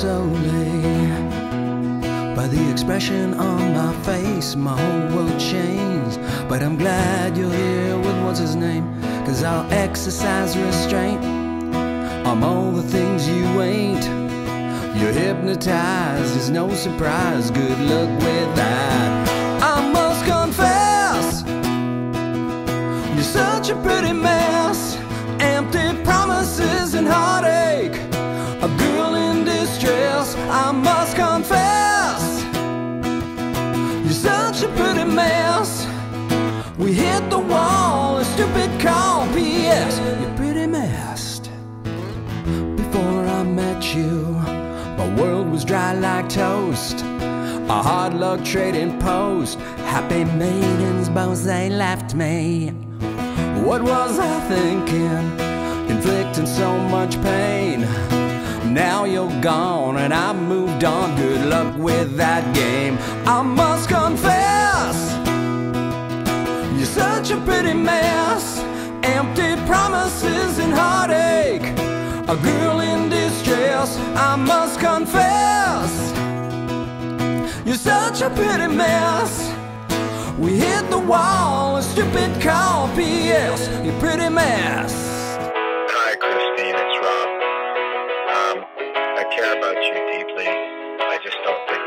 solely by the expression on my face. My whole world changed, but I'm glad you're here with what's his name. Cause I'll exercise restraint. I'm all the things you ain't. You're hypnotized, it's no surprise. Good luck with that. Stupid call. P.S. You're pretty messed. Before I met you, my world was dry like toast. A hard luck trading post. Happy maidens, both they left me. What was I thinking? Inflicting so much pain. Now you're gone and I moved on. Good luck with that game. I must A girl in distress. I must confess, you're such a pretty mess. We hit the wall, a stupid call. P.S. You're pretty mess. Hi, Christine. It's Rob. Um, I care about you deeply. I just don't think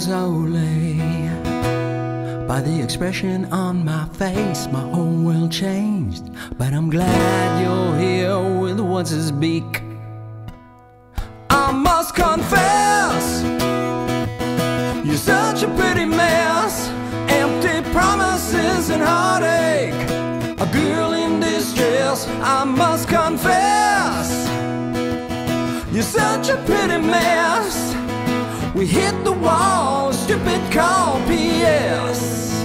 Goes only by the expression on my face. My whole world changed, but I'm glad you're here with what's his beak. I must confess, you're such a pretty mess. Empty promises and heartache. A girl in distress. I must confess, you're such a pretty mess. We hit the wall, stupid call, P.S.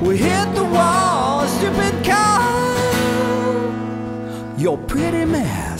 We hit the wall, stupid call. You're pretty mad.